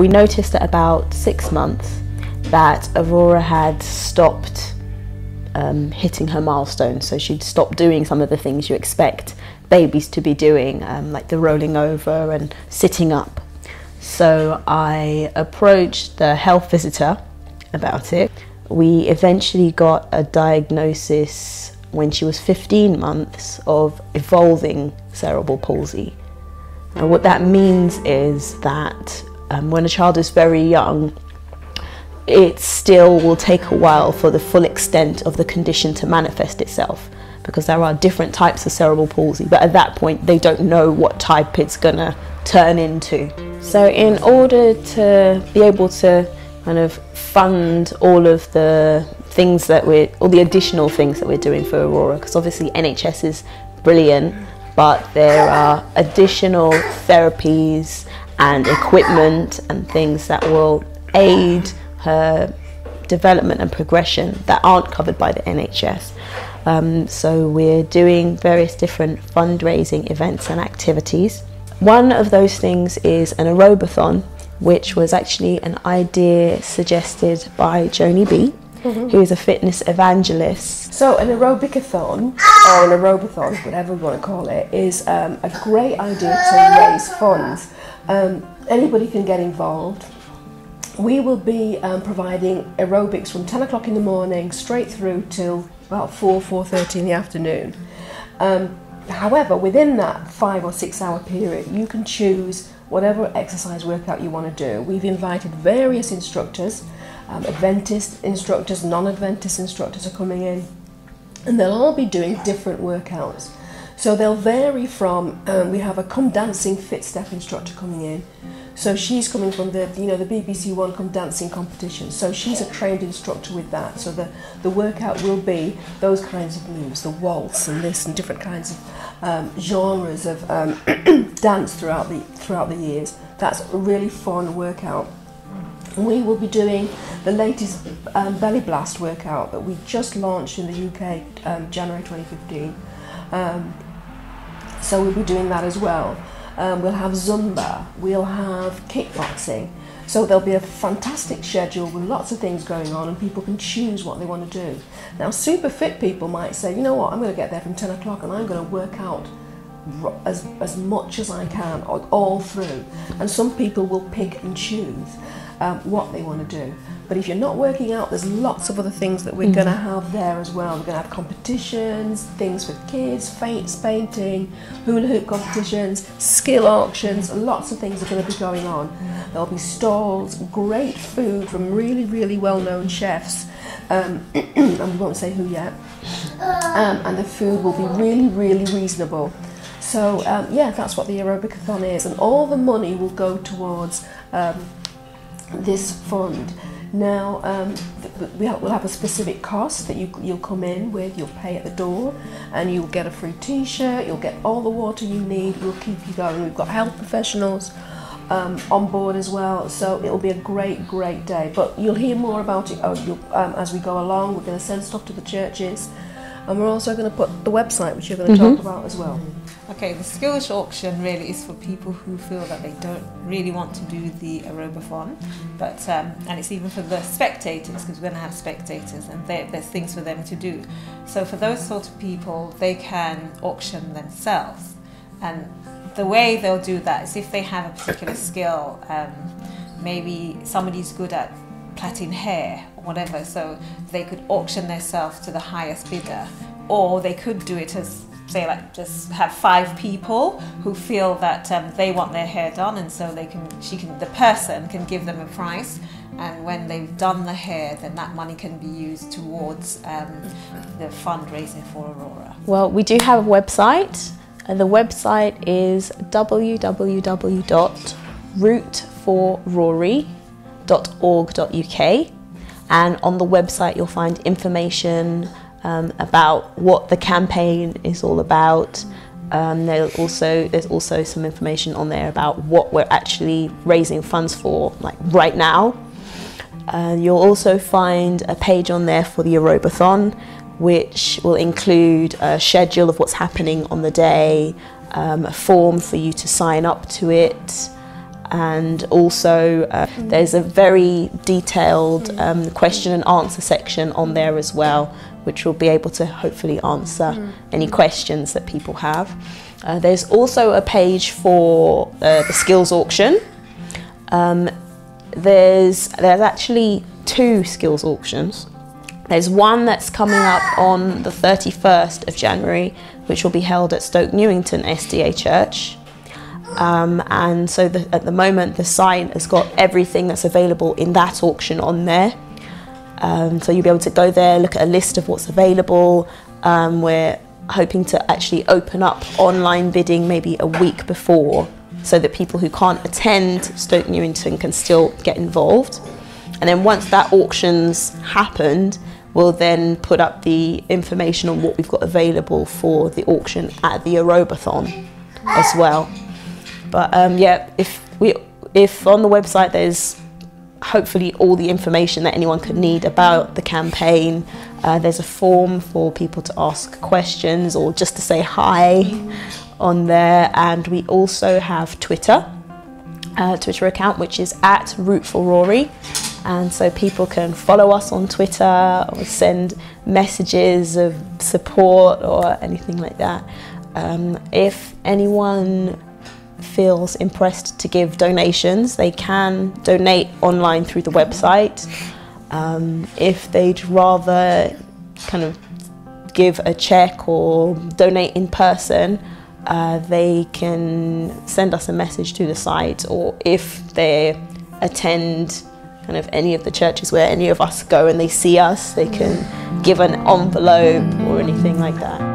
we noticed at about six months that Aurora had stopped um, hitting her milestones, So she'd stopped doing some of the things you expect babies to be doing, um, like the rolling over and sitting up. So I approached the health visitor about it. We eventually got a diagnosis when she was 15 months of evolving cerebral palsy. And what that means is that um, when a child is very young, it still will take a while for the full extent of the condition to manifest itself because there are different types of cerebral palsy, but at that point they don't know what type it's gonna turn into. So, in order to be able to kind of fund all of the things that we're, all the additional things that we're doing for Aurora, because obviously NHS is brilliant, but there are additional therapies and equipment and things that will aid her development and progression that aren't covered by the NHS. Um, so we're doing various different fundraising events and activities. One of those things is an aerobathon, which was actually an idea suggested by Joni B, mm-hmm. who is a fitness evangelist. So an aerobicathon, or an aerobathon, whatever we want to call it, is um, a great idea to raise funds. Um, anybody can get involved we will be um, providing aerobics from 10 o'clock in the morning straight through till about 4, 4.30 in the afternoon. Um, however, within that five or six hour period, you can choose whatever exercise workout you want to do. We've invited various instructors, um, Adventist instructors, non-Adventist instructors are coming in, and they'll all be doing different workouts. So they'll vary from, um, we have a come dancing fit step instructor coming in, so she's coming from the you know the BBC One Come Dancing competition. So she's a trained instructor with that. So the, the workout will be those kinds of moves, the waltz and this and different kinds of um, genres of um, dance throughout the throughout the years. That's a really fun workout. We will be doing the latest um, belly blast workout that we just launched in the UK um, January 2015. So we'll be doing that as well. Um, we'll have Zumba, we'll have kickboxing. So there'll be a fantastic schedule with lots of things going on, and people can choose what they want to do. Now, super fit people might say, you know what, I'm going to get there from 10 o'clock and I'm going to work out as, as much as I can all through. And some people will pick and choose um, what they want to do. But if you're not working out, there's lots of other things that we're mm-hmm. going to have there as well. We're going to have competitions, things for kids, faints, painting, hula hoop competitions, skill auctions, lots of things are going to be going on. There'll be stalls, great food from really, really well known chefs. Um, and we won't say who yet. Um, and the food will be really, really reasonable. So, um, yeah, that's what the aerobicathon is. And all the money will go towards um, this fund. Now, um, we'll have a specific cost that you, you'll come in with, you'll pay at the door, and you'll get a free t shirt, you'll get all the water you need, we'll keep you going. We've got health professionals um, on board as well, so it'll be a great, great day. But you'll hear more about it oh, um, as we go along. We're going to send stuff to the churches, and we're also going to put the website, which you're going to mm-hmm. talk about as well. Okay, the skills auction really is for people who feel that they don't really want to do the aerobathon, but um, and it's even for the spectators because we're going to have spectators and there's things for them to do. So for those sort of people, they can auction themselves, and the way they'll do that is if they have a particular skill. Um, maybe somebody's good at plaiting hair or whatever, so they could auction themselves to the highest bidder, or they could do it as say like just have five people who feel that um, they want their hair done and so they can she can the person can give them a price and when they've done the hair then that money can be used towards um, the fundraising for aurora. Well we do have a website and the website is www.root4rory.org.uk and on the website you'll find information um, about what the campaign is all about. Um, also there's also some information on there about what we're actually raising funds for, like right now. Uh, you'll also find a page on there for the aerobathon, which will include a schedule of what's happening on the day, um, a form for you to sign up to it, and also uh, there's a very detailed um, question and answer section on there as well, which will be able to hopefully answer any questions that people have. Uh, there's also a page for uh, the skills auction. Um, there's there's actually two skills auctions. There's one that's coming up on the 31st of January, which will be held at Stoke Newington SDA Church. Um, and so the, at the moment, the site has got everything that's available in that auction on there. Um, so you'll be able to go there, look at a list of what's available. Um, we're hoping to actually open up online bidding maybe a week before so that people who can't attend Stoke Newington can still get involved. And then once that auction's happened, we'll then put up the information on what we've got available for the auction at the Aerobathon as well. But um, yeah, if we if on the website there's hopefully all the information that anyone could need about the campaign. Uh, there's a form for people to ask questions or just to say hi on there, and we also have Twitter. Uh, Twitter account which is at Root for Rory, and so people can follow us on Twitter or send messages of support or anything like that. Um, if anyone feels impressed to give donations, they can donate online through the website. Um, if they'd rather kind of give a check or donate in person, uh, they can send us a message to the site, or if they attend kind of any of the churches where any of us go and they see us, they can give an envelope or anything like that.